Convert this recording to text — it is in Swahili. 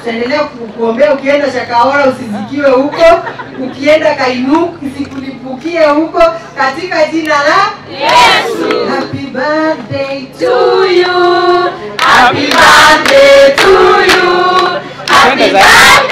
tutaendelea kukuombea. ukienda Shakahola usizikiwe huko ukienda kainuk isikulipukie huko katika jina la yesu. Happy birthday to you. Happy birthday to you. Happy birthday.